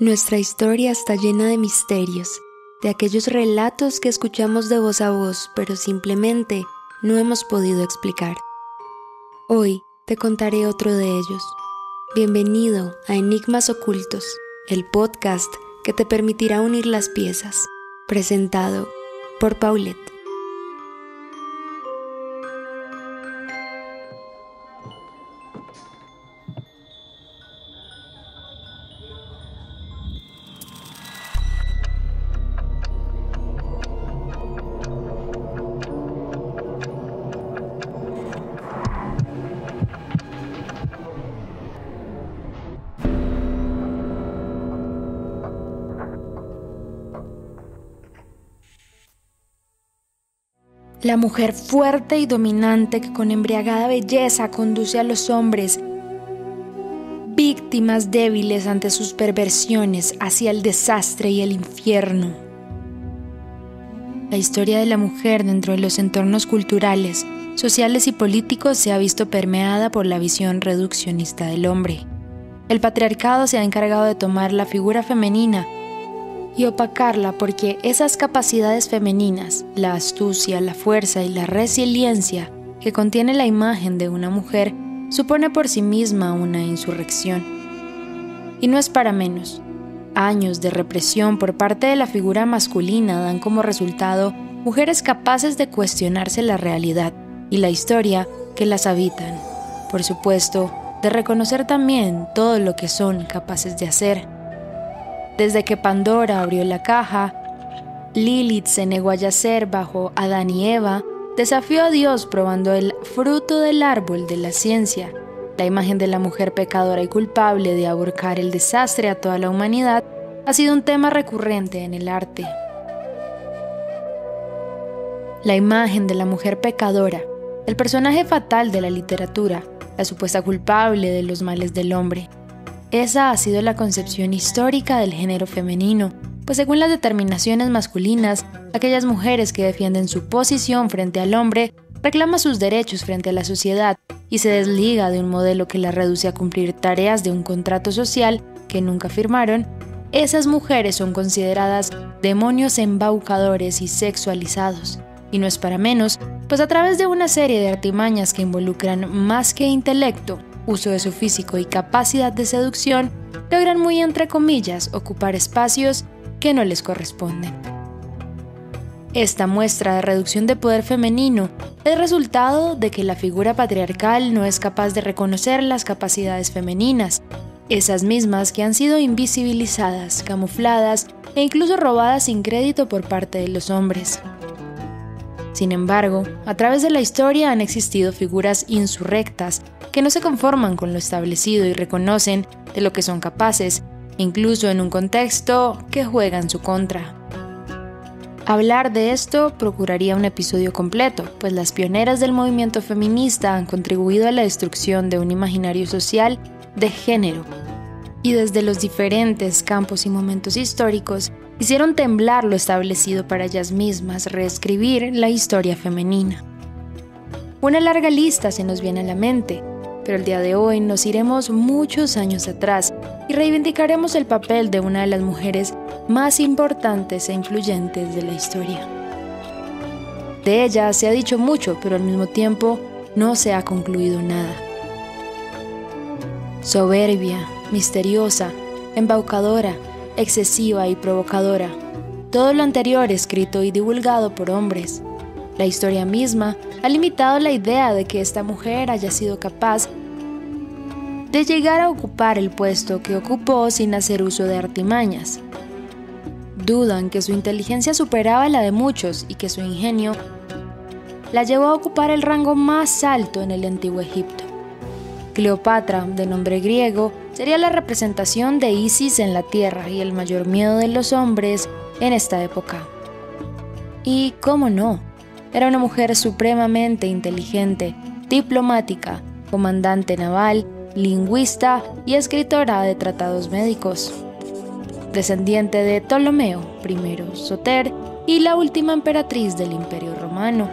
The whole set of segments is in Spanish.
Nuestra historia está llena de misterios, de aquellos relatos que escuchamos de voz a voz, pero simplemente no hemos podido explicar. Hoy te contaré otro de ellos. Bienvenido a Enigmas Ocultos, el podcast que te permitirá unir las piezas, presentado por Paulette. La mujer fuerte y dominante que con embriagada belleza conduce a los hombres, víctimas débiles ante sus perversiones, hacia el desastre y el infierno. La historia de la mujer dentro de los entornos culturales, sociales y políticos se ha visto permeada por la visión reduccionista del hombre. El patriarcado se ha encargado de tomar la figura femenina y opacarla porque esas capacidades femeninas, la astucia, la fuerza y la resiliencia que contiene la imagen de una mujer, supone por sí misma una insurrección. Y no es para menos. Años de represión por parte de la figura masculina dan como resultado mujeres capaces de cuestionarse la realidad y la historia que las habitan. Por supuesto, de reconocer también todo lo que son capaces de hacer desde que Pandora abrió la caja, Lilith se negó a yacer bajo Adán y Eva, desafió a Dios probando el fruto del árbol de la ciencia, la imagen de la mujer pecadora y culpable de aborcar el desastre a toda la humanidad, ha sido un tema recurrente en el arte. La imagen de la mujer pecadora, el personaje fatal de la literatura, la supuesta culpable de los males del hombre, esa ha sido la concepción histórica del género femenino, pues según las determinaciones masculinas, aquellas mujeres que defienden su posición frente al hombre reclama sus derechos frente a la sociedad y se desliga de un modelo que la reduce a cumplir tareas de un contrato social que nunca firmaron, esas mujeres son consideradas demonios embaucadores y sexualizados. Y no es para menos, pues a través de una serie de artimañas que involucran más que intelecto, uso de su físico y capacidad de seducción, logran muy entre comillas ocupar espacios que no les corresponden. Esta muestra de reducción de poder femenino es resultado de que la figura patriarcal no es capaz de reconocer las capacidades femeninas, esas mismas que han sido invisibilizadas, camufladas e incluso robadas sin crédito por parte de los hombres. Sin embargo, a través de la historia han existido figuras insurrectas que no se conforman con lo establecido y reconocen de lo que son capaces, incluso en un contexto que juega en su contra. Hablar de esto procuraría un episodio completo, pues las pioneras del movimiento feminista han contribuido a la destrucción de un imaginario social de género, y desde los diferentes campos y momentos históricos hicieron temblar lo establecido para ellas mismas, reescribir la historia femenina. Una larga lista se nos viene a la mente, pero el día de hoy nos iremos muchos años atrás y reivindicaremos el papel de una de las mujeres más importantes e influyentes de la historia. De ella se ha dicho mucho, pero al mismo tiempo no se ha concluido nada. Soberbia, misteriosa, embaucadora, excesiva y provocadora. Todo lo anterior escrito y divulgado por hombres, la historia misma ha limitado la idea de que esta mujer haya sido capaz de llegar a ocupar el puesto que ocupó sin hacer uso de artimañas. Dudan que su inteligencia superaba la de muchos y que su ingenio la llevó a ocupar el rango más alto en el antiguo Egipto. Cleopatra, de nombre griego, sería la representación de Isis en la tierra y el mayor miedo de los hombres en esta época. Y, cómo no, era una mujer supremamente inteligente, diplomática, comandante naval, lingüista y escritora de tratados médicos. Descendiente de Ptolomeo I Soter y la última emperatriz del Imperio Romano.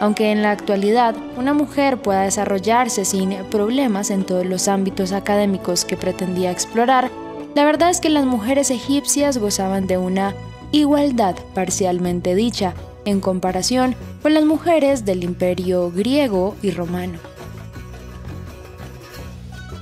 Aunque en la actualidad una mujer pueda desarrollarse sin problemas en todos los ámbitos académicos que pretendía explorar, la verdad es que las mujeres egipcias gozaban de una igualdad parcialmente dicha en comparación con las mujeres del imperio griego y romano.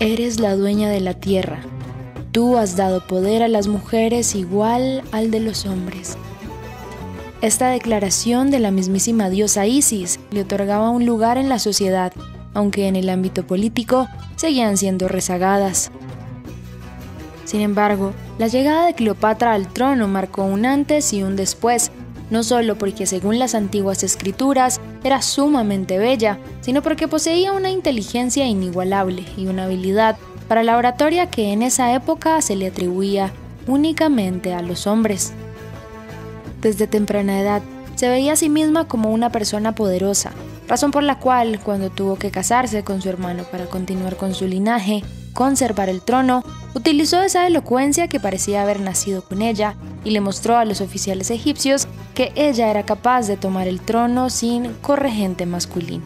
Eres la dueña de la tierra. Tú has dado poder a las mujeres igual al de los hombres. Esta declaración de la mismísima diosa Isis le otorgaba un lugar en la sociedad, aunque en el ámbito político seguían siendo rezagadas. Sin embargo, la llegada de Cleopatra al trono marcó un antes y un después, no solo porque según las antiguas escrituras era sumamente bella, sino porque poseía una inteligencia inigualable y una habilidad para la oratoria que en esa época se le atribuía únicamente a los hombres. Desde temprana edad, se veía a sí misma como una persona poderosa, razón por la cual, cuando tuvo que casarse con su hermano para continuar con su linaje, conservar el trono, utilizó esa elocuencia que parecía haber nacido con ella y le mostró a los oficiales egipcios que ella era capaz de tomar el trono sin corregente masculino.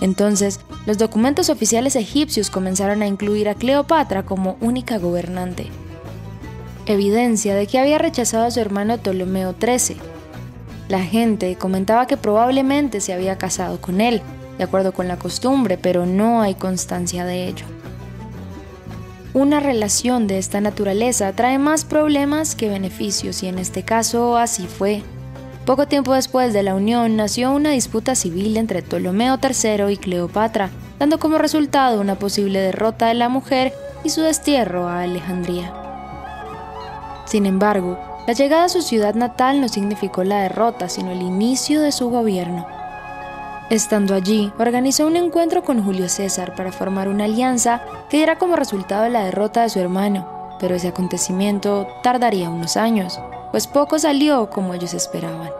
Entonces, los documentos oficiales egipcios comenzaron a incluir a Cleopatra como única gobernante, evidencia de que había rechazado a su hermano Ptolomeo XIII. La gente comentaba que probablemente se había casado con él, de acuerdo con la costumbre, pero no hay constancia de ello. Una relación de esta naturaleza trae más problemas que beneficios y en este caso así fue. Poco tiempo después de la unión nació una disputa civil entre Ptolomeo III y Cleopatra, dando como resultado una posible derrota de la mujer y su destierro a Alejandría. Sin embargo, la llegada a su ciudad natal no significó la derrota, sino el inicio de su gobierno. Estando allí, organizó un encuentro con Julio César para formar una alianza que diera como resultado la derrota de su hermano, pero ese acontecimiento tardaría unos años, pues poco salió como ellos esperaban.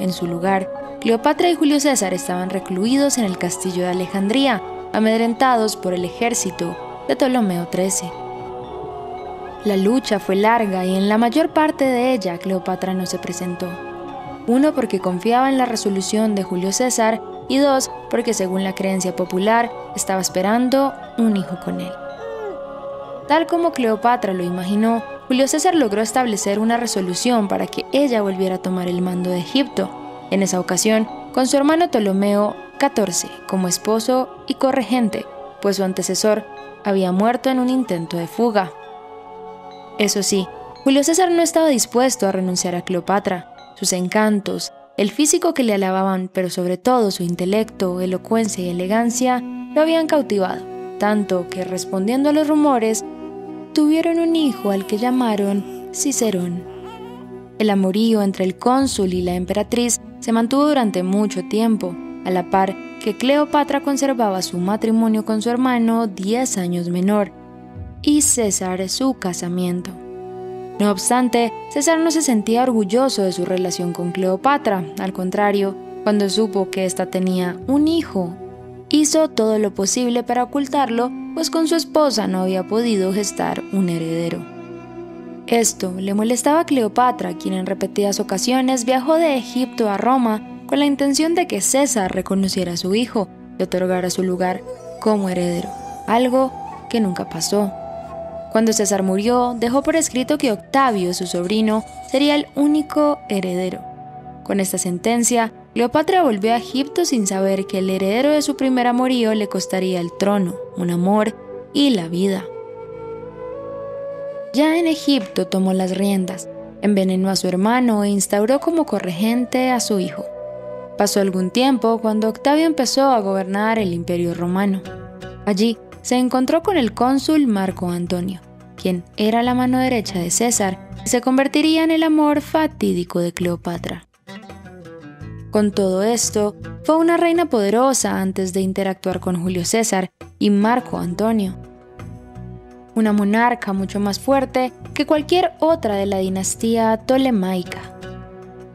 En su lugar, Cleopatra y Julio César estaban recluidos en el castillo de Alejandría, amedrentados por el ejército de Ptolomeo XIII. La lucha fue larga y en la mayor parte de ella Cleopatra no se presentó. Uno porque confiaba en la resolución de Julio César y dos, porque según la creencia popular, estaba esperando un hijo con él. Tal como Cleopatra lo imaginó, Julio César logró establecer una resolución para que ella volviera a tomar el mando de Egipto, en esa ocasión con su hermano Ptolomeo XIV como esposo y corregente, pues su antecesor había muerto en un intento de fuga. Eso sí, Julio César no estaba dispuesto a renunciar a Cleopatra. Sus encantos, el físico que le alababan, pero sobre todo su intelecto, elocuencia y elegancia, lo habían cautivado, tanto que respondiendo a los rumores, tuvieron un hijo al que llamaron Cicerón. El amorío entre el cónsul y la emperatriz se mantuvo durante mucho tiempo, a la par que Cleopatra conservaba su matrimonio con su hermano 10 años menor, y César su casamiento. No obstante, César no se sentía orgulloso de su relación con Cleopatra, al contrario, cuando supo que ésta tenía un hijo, hizo todo lo posible para ocultarlo, pues con su esposa no había podido gestar un heredero. Esto le molestaba a Cleopatra, quien en repetidas ocasiones viajó de Egipto a Roma con la intención de que César reconociera a su hijo y otorgara su lugar como heredero, algo que nunca pasó. Cuando César murió, dejó por escrito que Octavio, su sobrino, sería el único heredero. Con esta sentencia, Cleopatra volvió a Egipto sin saber que el heredero de su primer amorío le costaría el trono, un amor y la vida. Ya en Egipto tomó las riendas, envenenó a su hermano e instauró como corregente a su hijo. Pasó algún tiempo cuando Octavio empezó a gobernar el imperio romano. Allí se encontró con el cónsul Marco Antonio, quien era la mano derecha de César y se convertiría en el amor fatídico de Cleopatra. Con todo esto, fue una reina poderosa antes de interactuar con Julio César y Marco Antonio. Una monarca mucho más fuerte que cualquier otra de la dinastía tolemaica.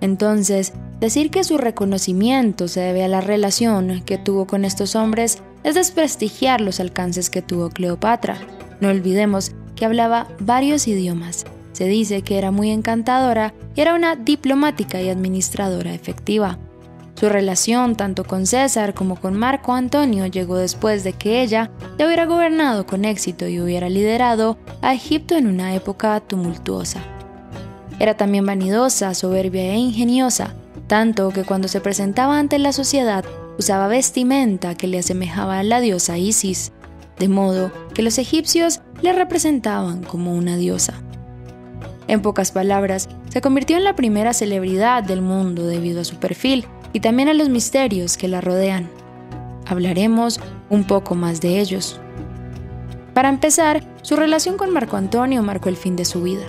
Entonces, decir que su reconocimiento se debe a la relación que tuvo con estos hombres es desprestigiar los alcances que tuvo Cleopatra. No olvidemos que hablaba varios idiomas. Se dice que era muy encantadora y era una diplomática y administradora efectiva. Su relación tanto con César como con Marco Antonio llegó después de que ella ya hubiera gobernado con éxito y hubiera liderado a Egipto en una época tumultuosa. Era también vanidosa, soberbia e ingeniosa, tanto que cuando se presentaba ante la sociedad usaba vestimenta que le asemejaba a la diosa Isis, de modo que los egipcios le representaban como una diosa. En pocas palabras, se convirtió en la primera celebridad del mundo debido a su perfil y también a los misterios que la rodean. Hablaremos un poco más de ellos. Para empezar, su relación con Marco Antonio marcó el fin de su vida.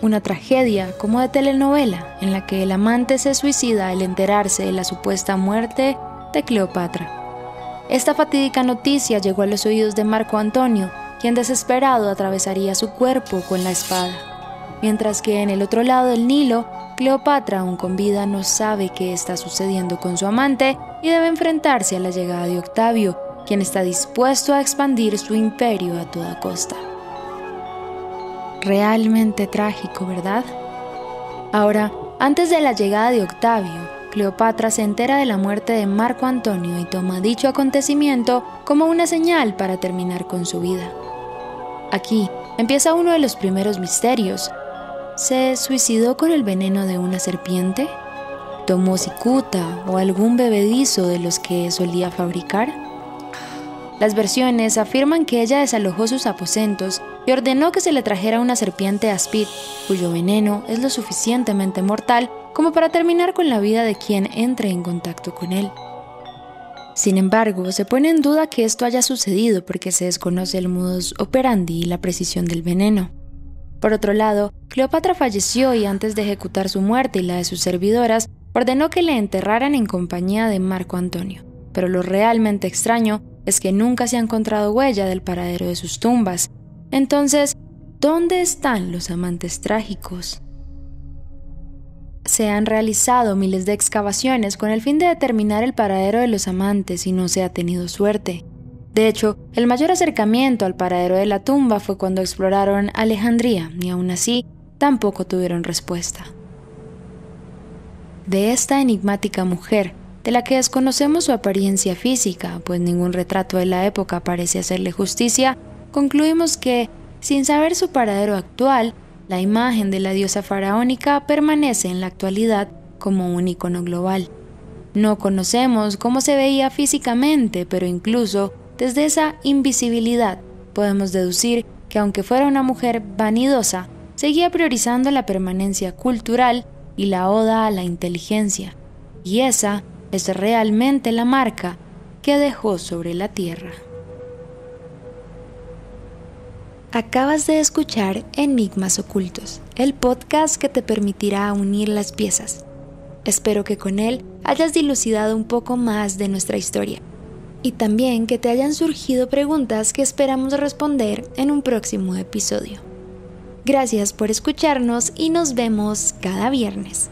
Una tragedia como de telenovela en la que el amante se suicida al enterarse de la supuesta muerte de Cleopatra. Esta fatídica noticia llegó a los oídos de Marco Antonio, quien desesperado atravesaría su cuerpo con la espada, mientras que en el otro lado del Nilo Cleopatra, aún con vida, no sabe qué está sucediendo con su amante y debe enfrentarse a la llegada de Octavio, quien está dispuesto a expandir su imperio a toda costa. Realmente trágico, ¿verdad? Ahora, antes de la llegada de Octavio, Cleopatra se entera de la muerte de Marco Antonio y toma dicho acontecimiento como una señal para terminar con su vida. Aquí empieza uno de los primeros misterios, ¿Se suicidó con el veneno de una serpiente? ¿Tomó cicuta o algún bebedizo de los que solía fabricar? Las versiones afirman que ella desalojó sus aposentos y ordenó que se le trajera una serpiente aspid, cuyo veneno es lo suficientemente mortal como para terminar con la vida de quien entre en contacto con él. Sin embargo, se pone en duda que esto haya sucedido porque se desconoce el modus operandi y la precisión del veneno. Por otro lado, Cleopatra falleció y antes de ejecutar su muerte y la de sus servidoras, ordenó que le enterraran en compañía de Marco Antonio. Pero lo realmente extraño es que nunca se ha encontrado huella del paradero de sus tumbas. Entonces, ¿dónde están los amantes trágicos? Se han realizado miles de excavaciones con el fin de determinar el paradero de los amantes y no se ha tenido suerte. De hecho, el mayor acercamiento al paradero de la tumba fue cuando exploraron Alejandría y aún así tampoco tuvieron respuesta. De esta enigmática mujer, de la que desconocemos su apariencia física, pues ningún retrato de la época parece hacerle justicia, concluimos que, sin saber su paradero actual, la imagen de la diosa faraónica permanece en la actualidad como un icono global. No conocemos cómo se veía físicamente, pero incluso desde esa invisibilidad podemos deducir que aunque fuera una mujer vanidosa, seguía priorizando la permanencia cultural y la oda a la inteligencia, y esa es realmente la marca que dejó sobre la tierra. Acabas de escuchar Enigmas Ocultos, el podcast que te permitirá unir las piezas. Espero que con él hayas dilucidado un poco más de nuestra historia y también que te hayan surgido preguntas que esperamos responder en un próximo episodio. Gracias por escucharnos y nos vemos cada viernes.